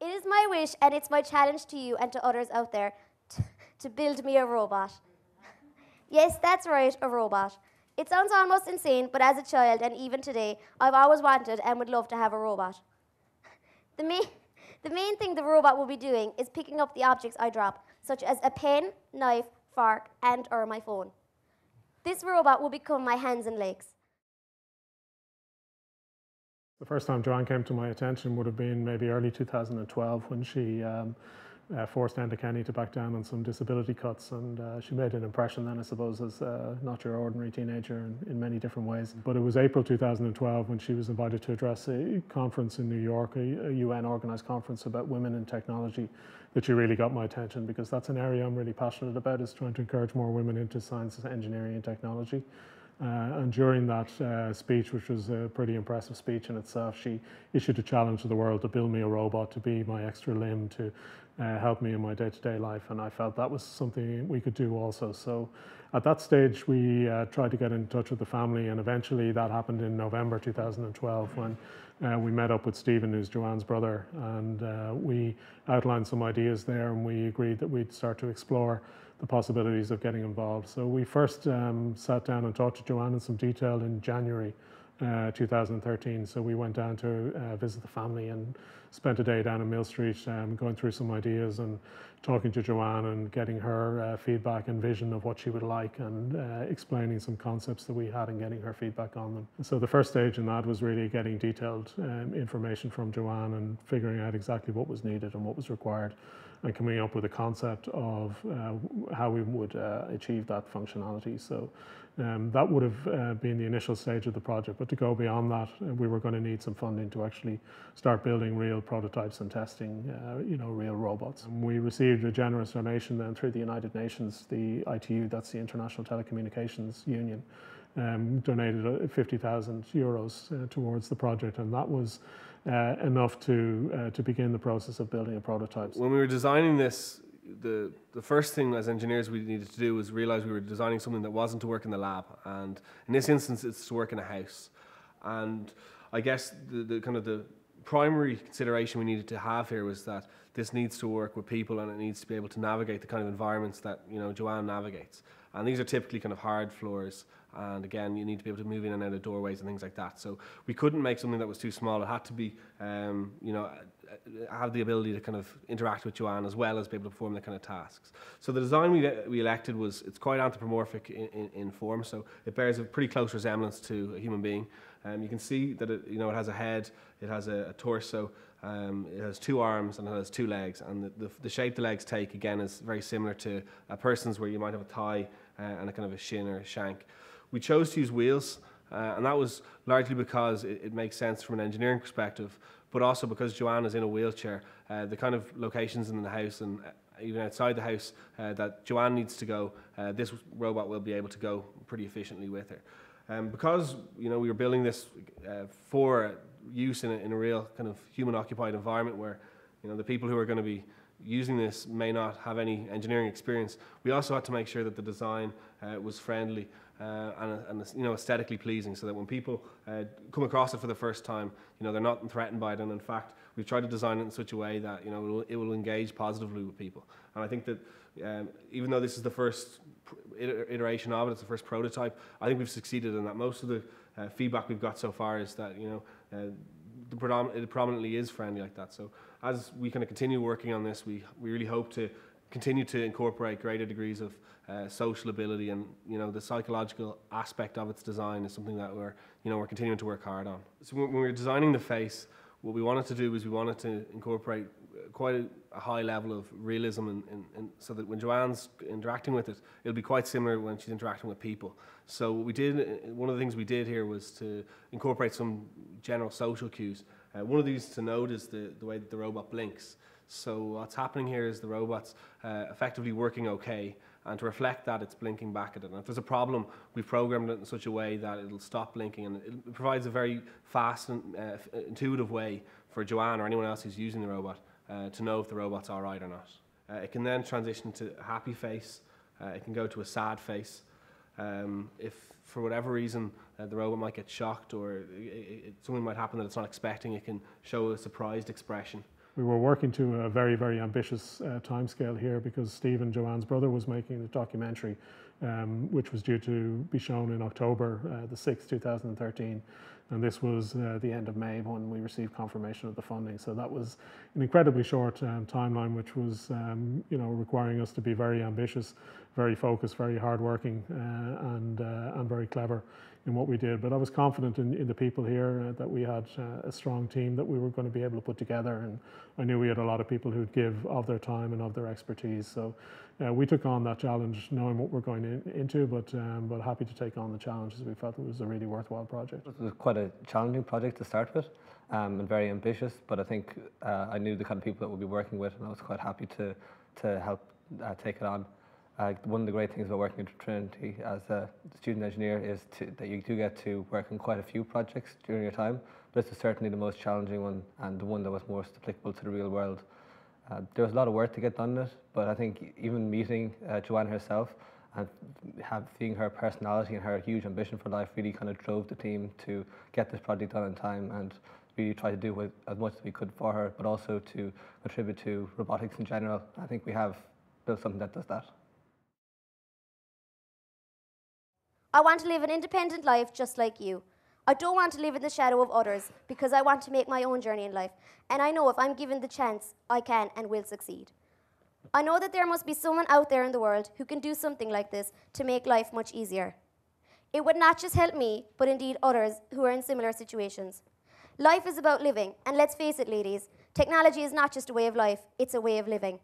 It is my wish and it's my challenge to you and to others out there to, build me a robot. yes, that's right, a robot. It sounds almost insane, but as a child and even today, I've always wanted and would love to have a robot. The main, the main thing the robot will be doing is picking up the objects I drop, such as a pen, knife, fork, and or my phone. This robot will become my hands and legs. The first time Joanne came to my attention would have been maybe early 2012 when she um, uh, forced Enda Kenny to back down on some disability cuts, and uh, she made an impression then, I suppose, as uh, not your ordinary teenager in, in, many different ways. But it was April 2012 when she was invited to address a conference in New York, a, a UN organised conference about women in technology, that she really got my attention because that's an area I'm really passionate about, is trying to encourage more women into science, engineering, and technology. Uh, and during that uh, speech, which was a pretty impressive speech in itself, she issued a challenge to the world to build me a robot to be my extra limb to uh, help me in my day-to-day life. And I felt that was something we could do also. So at that stage, we uh, tried to get in touch with the family, and eventually that happened in November 2012 when uh, we met up with Stephen, who's Joanne's brother, and uh, we outlined some ideas there, and we agreed that we'd start to explore the possibilities of getting involved. So we first um, sat down and talked to Joanne in some detail in January uh, 2013. So we went down to uh, visit the family and spent a day down in Millstreet um, going through some ideas and talking to Joanne and getting her uh, feedback and vision of what she would like and uh, explaining some concepts that we had and getting her feedback on them. So the first stage in that was really getting detailed um, information from Joanne and figuring out exactly what was needed and what was required and coming up with a concept of uh, how we would uh, achieve that functionality. So um, that would have uh, been the initial stage of the project, but to go beyond that, uh, we were going to need some funding to actually start building real prototypes and testing, uh, you know, real robots. And we received a generous donation then through the United Nations, the ITU, that's the International Telecommunications Union, um, donated uh, 50,000 euros uh, towards the project, and that was uh, enough to uh, to begin the process of building a prototype. When we were designing this, the the first thing as engineers we needed to do was realize we were designing something that wasn't to work in the lab, and in this instance, it's to work in a house. And I guess the, the kind of the primary consideration we needed to have here was that this needs to work with people and it needs to be able to navigate the kind of environments that you know Joanne navigates. And these are typically kind of hard floors and again you need to be able to move in and out of doorways and things like that so we couldn't make something that was too small it had to be um, you know have the ability to kind of interact with Joanne as well as be able to perform the kind of tasks. So the design we, we elected was, it's quite anthropomorphic in, in, in form, so it bears a pretty close resemblance to a human being. Um, you can see that it, you know, it has a head, it has a, a torso, um, it has two arms and it has two legs, and the, the, the, shape the legs take, again, is very similar to a person's where you might have a thigh uh, and a kind of a shin or a shank. We chose to use wheels, uh, and that was largely because it, it, makes sense from an engineering perspective, but also because Joanne is in a wheelchair. Uh, the kind of locations in the house and uh, even outside the house uh, that Joanne needs to go, uh, this robot will be able to go pretty efficiently with her. Um, because you know we were building this uh, for use in a, in a real kind of human-occupied environment where you know the people who are going to be using this may not have any engineering experience. We also had to make sure that the design uh, was friendly uh, and, and, you know aesthetically pleasing, so that when people uh, come across it for the first time, you know they're not threatened by it. And in fact, we've tried to design it in such a way that you know it will, it will engage positively with people. And I think that um, even though this is the first iteration of it, it's the first prototype. I think we've succeeded in that. Most of the uh, feedback we've got so far is that you know uh, the predom- it predominantly is friendly like that. So as we kind of continue working on this, we we really hope to continue to incorporate greater degrees of uh, social ability and you know the psychological aspect of its design is something that we're you know we're continuing to work hard on. So when we were designing the face, what we wanted to do was we wanted to incorporate quite a, a high level of realism and, so that when Joanne's interacting with it, it'll be quite similar when she's interacting with people. So what we did, one of the things we did here was to incorporate some general social cues. Uh, one of these to note is the, the way that the robot blinks. So what's happening here is the robot's uh, effectively working okay, and to reflect that, it's blinking back at it. And if there's a problem, we've programmed it in such a way that it'll stop blinking, and it provides a very fast and uh, intuitive way for Joanne or anyone else who's using the robot uh, to know if the robot's all right or not. Uh, it can then transition to a happy face. Uh, it can go to a sad face. Um, if for whatever reason uh, the robot might get shocked or it, it, something might happen that it's not expecting, it can show a surprised expression. we were working to a very, very ambitious uh, timescale here because Steve and Joanne's brother was making a documentary, um, which was due to be shown in October uh, the 6th, 2013. And this was uh, the end of May when we received confirmation of the funding. So that was an incredibly short um, timeline, which was, um, you know, requiring us to be very ambitious, very focused, very hardworking, uh, and uh, and very clever in what we did. But I was confident in, in the people here uh, that we had uh, a strong team that we were going to be able to put together. And I knew we had a lot of people who'd give of their time and of their expertise. So uh, we took on that challenge knowing what we're going in, into, but, um, but happy to take on the challenge as we felt it was a really worthwhile project. It was quite a challenging project to start with um, and very ambitious, but I think uh, I knew the kind of people that we'd be working with and I was quite happy to, to help uh, take it on. Uh, one of the great things about working at Trinity as a student engineer is to, that you do get to work on quite a few projects during your time, but this is certainly the most challenging one and the one that was most applicable to the real world. Uh, there was a lot of work to get done in it, but I think even meeting uh, Joanne herself and have, seeing her personality and her huge ambition for life really kind of drove the team to get this project done in time and really try to do with, as much as we could for her, but also to contribute to robotics in general. I think we have built something that does that. I want to live an independent life just like you. I don't want to live in the shadow of others because I want to make my own journey in life. And I know if I'm given the chance, I can and will succeed. I know that there must be someone out there in the world who can do something like this to make life much easier. It would not just help me, but indeed others who are in similar situations. Life is about living, and let's face it, ladies, technology is not just a way of life, it's a way of living.